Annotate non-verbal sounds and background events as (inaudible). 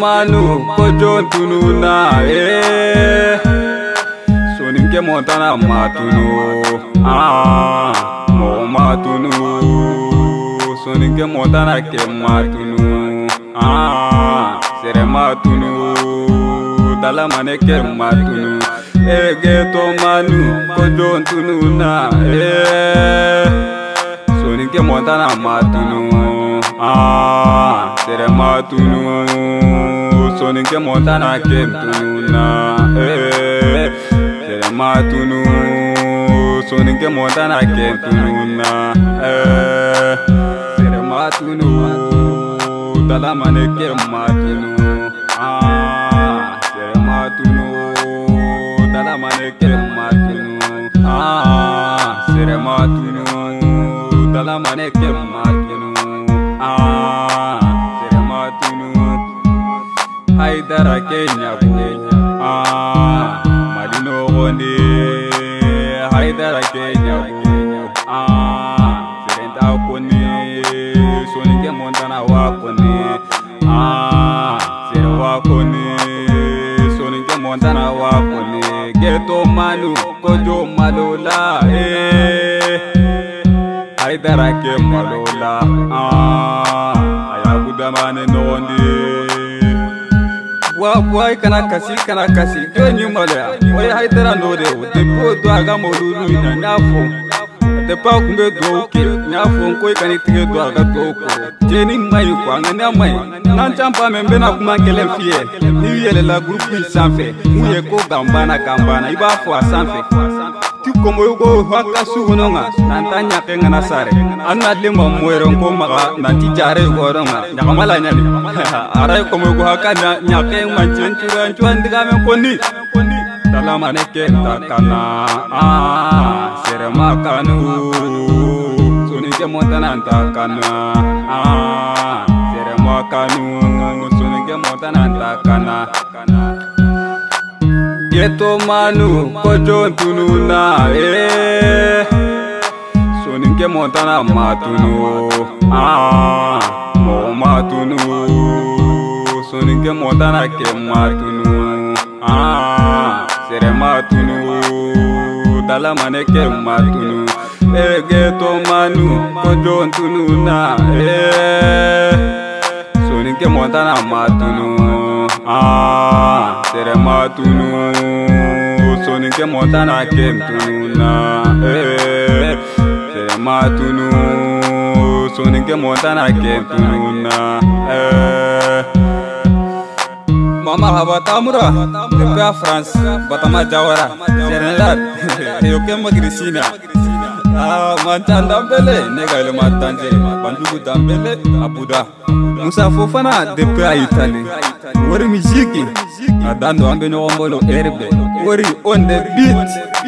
manu kojon tununa eh Sonim ke montana matunu ah mo matunu Sonim ke montana ke matunu ah sere matunu Dala mane ke matunu eh manu kojon tununa eh Sonim ke montana matunu ah Sere ma tunu Soni ke motana kem tunu na eh, eh. Sere ma tunu Soni ke motana kem tunu na eh. Sere ma tunu Dala mane ke ma tunu ah. Sere ma tunu Dala mane ke ma tunu ah. Sere ma tunu Dala mane ke ma tunu Ah ra kenya ku a malinokoni haita ra kenya ah, ku a ah, serentakoni sonike montana wakoni a ah, sere wakoni sonike montana wakoni geto malu kojo malula e eh. haita ra ke malula a ayakudamane n wabuwai kana kasi kana kasi ke ni maloya o ye hayidara n'o de o depi o don a ka mɔlulu in na n y'a fɔ depi a kun bɛ duwawu kɛ n y'a fɔ n ko i ka n'i tigɛ don a ka duwawu kɔrɔ jeni ma ɲi kuwa ŋaniya ma ɲi n'an can ba mɛn n bɛna kuma kelen f'i ye n'i yɛlɛla gurupu in sanfɛ mun ye ko gan banna gan banna i b'a fɔ a sanfɛ ti kombo yogo haka suguno ŋa nan ta ɲake ŋana sare an na lenba moyeron ko maga nan ti jare yogoro ŋa ɲagamala ɲani (laughs) arayi kombo yogo haka na ɲake mancencuran cuwan digame koni talamane ke ta kana serema kanu sunikemo tanan ta kana serema kanu sunikemo tanan ta kana manu kojo tununa eh soninke montana matunu ah mo matunu soninke montana ke matunu ah sere matunu dala mane ke matunu eh, manu kojo tununa eh soninke montana matunu ah serema tunu sonikɛ mɔta na kɛ tunu na serema tunu sonikɛ mɔta na kɛ tunu na eh. mama abatamura depuis a france batama jawara général yokɛ (laughs) magirisina ah, mantan danbele ne ka yɛlɛma tanje banjugu danbele abuda musafofana depe aitane ori mijiki adando ambe nokombolo erbe ori on the beat